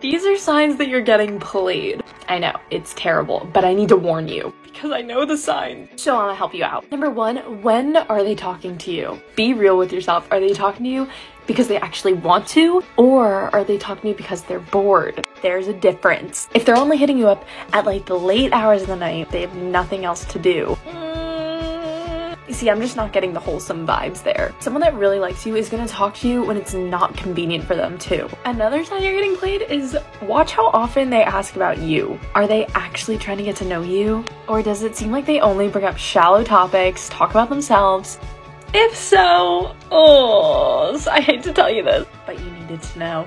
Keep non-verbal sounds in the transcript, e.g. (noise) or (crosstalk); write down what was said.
These are signs that you're getting played. I know, it's terrible, but I need to warn you because I know the signs. So I'm gonna help you out. Number one, when are they talking to you? Be real with yourself. Are they talking to you because they actually want to? Or are they talking to you because they're bored? There's a difference. If they're only hitting you up at like the late hours of the night, they have nothing else to do. See, I'm just not getting the wholesome vibes there. Someone that really likes you is gonna talk to you when it's not convenient for them too. Another sign you're getting played is watch how often they ask about you. Are they actually trying to get to know you? Or does it seem like they only bring up shallow topics, talk about themselves? If so, oh, (laughs) I hate to tell you this, but you needed to know.